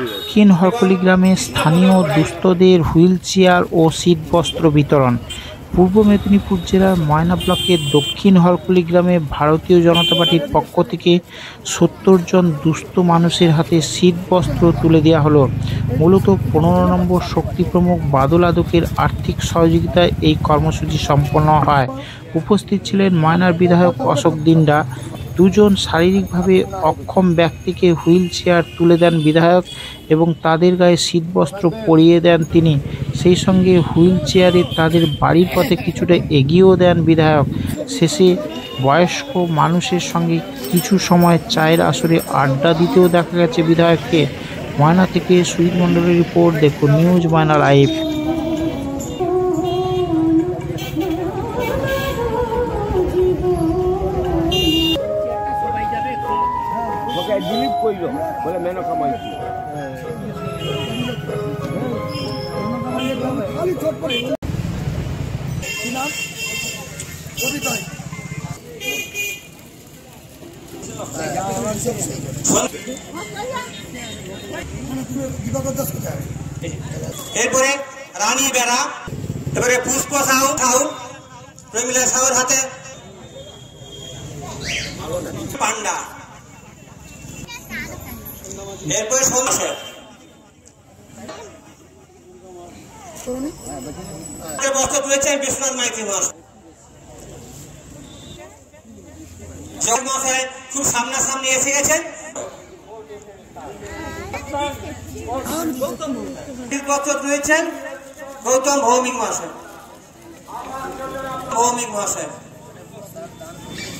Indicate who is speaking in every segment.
Speaker 1: দক্ষিণ হরকলি গ্রামে স্থানীয় দুস্থদের হুইল চেয়ার ও শীতবস্ত্র বিতরণ। পূর্ব মেদিনীপুর জেলার ময়না ব্লকের দক্ষিণ হরকলি গ্রামে ভারতীয় জনতা পার্টির পক্ষ থেকে সত্তর জন দুস্থ মানুষের হাতে শীতবস্ত্র তুলে দেওয়া হলো। মূলত পনেরো নম্বর শক্তি প্রমুখ বাদল আদকের আর্থিক সহযোগিতায় এই কর্মসূচি সম্পন্ন হয়। উপস্থিত ছিলেন ময়নার বিধায়ক অশোক দিন্ডা দুজন শারীরিকভাবে অক্ষম ব্যক্তিকে হুইল চেয়ার তুলে দেন বিধায়ক এবং তাদের গায়ে শীতবস্ত্র পরিয়ে দেন তিনি। সেই সঙ্গে হুইল চেয়ারে তাদের বাড়ির পথে কিছুটা এগিয়েও দেন বিধায়ক। শেষে বয়স্ক মানুষের সঙ্গে কিছু সময় চায়ের আসরে আড্ডা দিতেও দেখা গেছে বিধায়ককে। ময়না থেকে সুজিত মণ্ডলের রিপোর্ট দেখুন, নিউজ ময়না লাইভ।
Speaker 2: করল বলে মেনকা মাইতি
Speaker 3: এরপরে রানী বেড়া, এবারে পুষ্প সাহু সাহু, প্রমিলা সাহুর হাতে। পান্ডা। এরপরে সন্ধ্যে বস্ত্র তুলেছেন বিশ্বনাথ মাইতি মহাশয় জগ মহাশয় খুব সামনাসামনি এসে গেছেন। বস্ত্র তুলেছেন গৌতম ভৌমিক মহাশয়। ভৌমিক মহাশয়।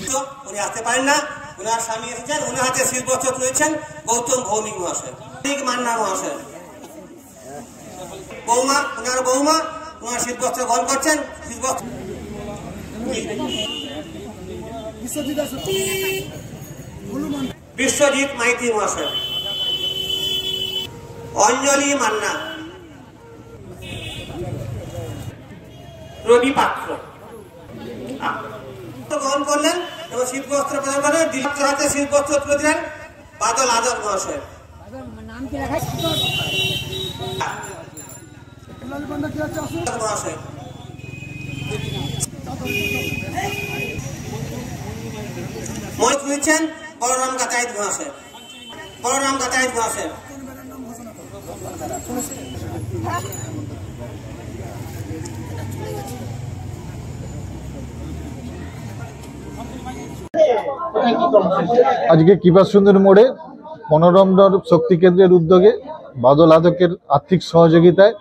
Speaker 3: তো উনি আসতে পারেন না উনার স্বামী এসেছেন উনার হাতে শিল্পত্র তুলেছেন গৌতম ভৌমিক মহাশয়, ঠিক মান্না মহাশয়। বৌমা, উনার বৌমা, উনার শীতবস্ত্র গ্রহণ করছেন, শীতবস্ত্র। বিশ্বজিৎ মাইতি মহাশয়। অঞ্জলি মান্না। রবি পাত্র। গ্রহণ করলেন এবং শীতবস্ত্র প্রদান করেন হাতে শীতবস্ত্র তুলে দিলেন। বাদল আদর মহাশয় মহাশয় মই তুলেছেন বলরাম গাতায়ত মহাশয় বলরাম গাতায়ত মহাশয়
Speaker 4: আজকে কৃপা সুন্দর মোড়ে মনোরমর শক্তি কেন্দ্রের উদ্যোগে বাদল আদকের আর্থিক সহযোগিতায়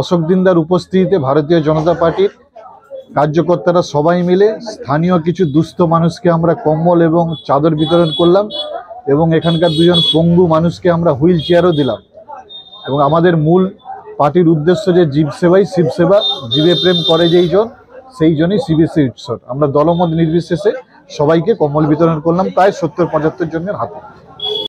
Speaker 4: অশোক দিনদার উপস্থিতিতে ভারতীয় জনতা পার্টির কার্যকর্তারা সবাই মিলে স্থানীয় কিছু দুস্থ মানুষকে আমরা কম্বল এবং চাদর বিতরণ করলাম এবং এখানকার দুজন পঙ্গু মানুষকে আমরা হুইল চেয়ারও দিলাম। এবং আমাদের মূল পার্টির উদ্দেশ্য যে জীব সেবাই, শিব সেবা, জীবে প্রেম করে যেই জন, সেই জনই সিবিএসসি উৎসব। আমরা দলমত নির্বিশেষে সবাইকে কম্বল বিতরণ করলাম প্রায় সত্তর পঁচাত্তর জনের হাতে।